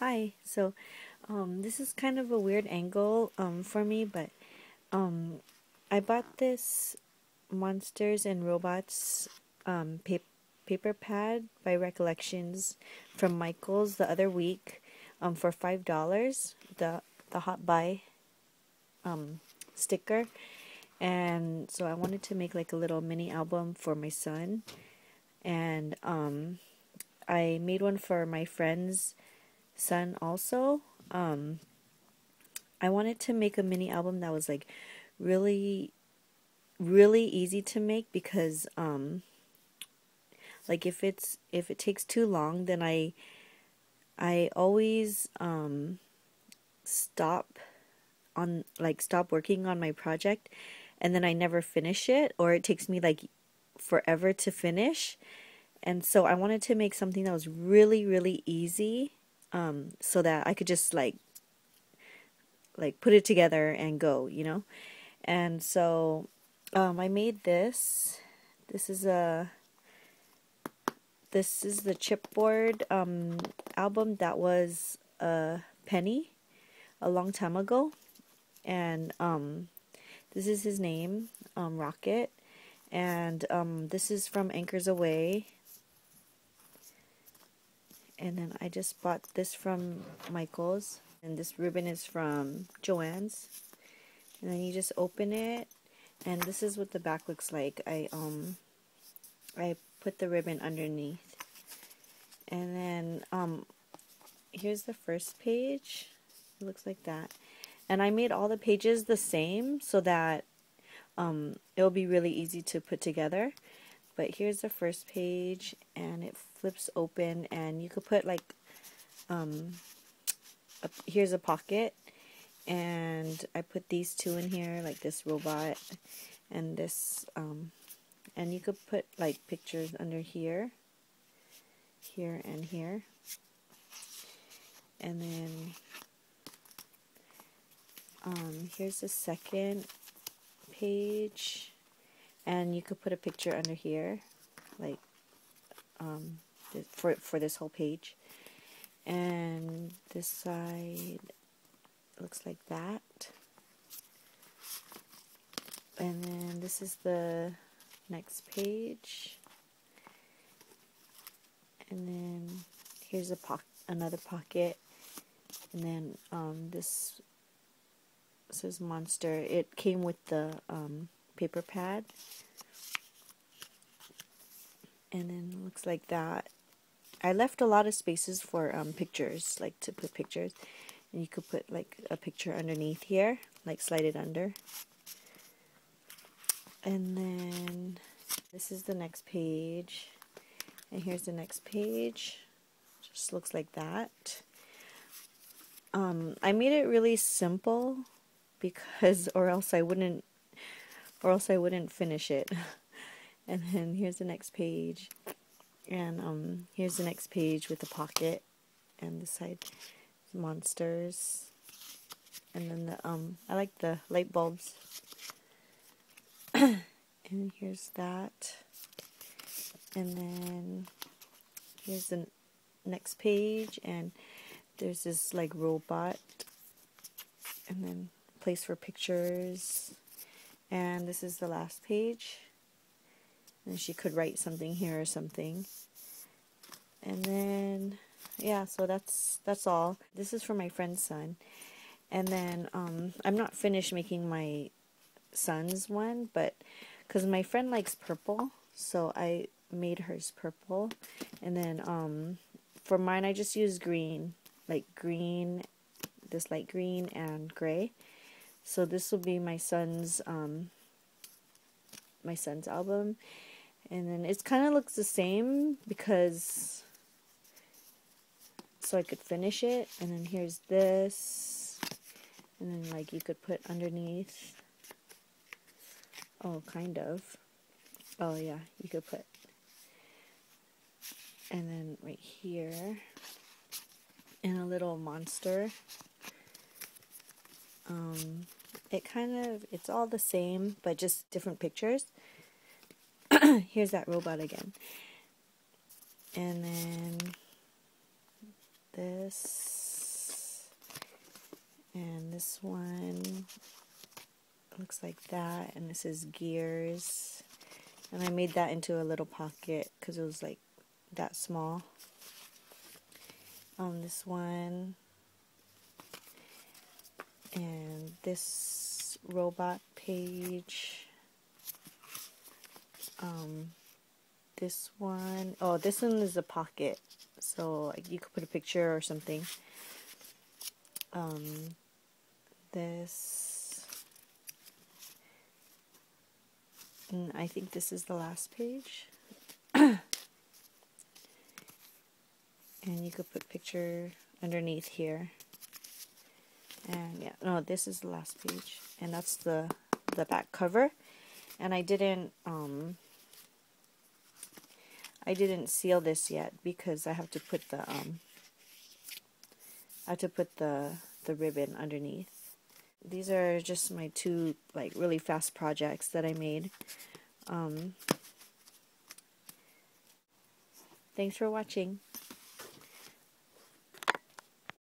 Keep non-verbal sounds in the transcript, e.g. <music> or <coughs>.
Hi. So, um, this is kind of a weird angle um, for me, but um, I bought this Monsters and Robots um, pa paper pad by Recollections from Michaels the other week um, for five dollars. The the hot buy um, sticker, and so I wanted to make like a little mini album for my son, and um, I made one for my friends son also. Um, I wanted to make a mini album that was like really, really easy to make because um, like if it's if it takes too long, then I I always um, stop on like stop working on my project and then I never finish it or it takes me like forever to finish. And so I wanted to make something that was really really easy um, so that I could just like like put it together and go, you know. And so um, I made this. This is a this is the chipboard um, album that was a penny a long time ago, and um, this is his name, um, Rocket, and um, this is from Anchors Aweigh and then I just bought this from Michael's and this ribbon is from Joann's. And then you just open it and this is what the back looks like. I um I put the ribbon underneath. And then um here's the first page. It looks like that. And I made all the pages the same so that um, it'll be really easy to put together but here's the first page and it flips open and you could put like um a, here's a pocket and I put these two in here like this robot and this um and you could put like pictures under here here and here. And then um, here's the second page and you could put a picture under here like um, for, for this whole page. And this side looks like that. And then this is the next page. And then here's a po another pocket. And then um, this says monster. It came with the um, paper pad. And then looks like that. I left a lot of spaces for um, pictures, like to put pictures. And you could put like a picture underneath here, like slide it under. And then this is the next page. And here's the next page. Just looks like that. Um, I made it really simple because or else I wouldn't or else I wouldn't finish it. <laughs> and then here's the next page. And um, here's the next page with the pocket and the side monsters. And then the um I like the light bulbs. <clears throat> and here's that. And then here's the next page and there's this like robot and then place for pictures and this is the last page. And she could write something here or something. And then yeah so that's that's all. This is for my friend's son. And then um, I'm not finished making my son's one but because my friend likes purple so I made hers purple. And then um, for mine I just used green like green this light green and gray so this will be my son's um, my son's album, and then it kind of looks the same because so I could finish it. And then here's this, and then like you could put underneath. Oh, kind of. Oh yeah, you could put. And then right here, and a little monster. Um, it kind of, it's all the same, but just different pictures. <clears throat> Here's that robot again. And then this And this one looks like that. And this is gears. And I made that into a little pocket because it was like that small. Um, this one. And this robot page. Um, this one, oh, this one is a pocket. So you could put a picture or something. Um, this, and I think this is the last page. <coughs> and you could put picture underneath here. And yeah, no, this is the last page. And that's the, the back cover. And I didn't, um, I didn't seal this yet because I have to put the um I have to put the the ribbon underneath. These are just my two like really fast projects that I made. Um, thanks for watching.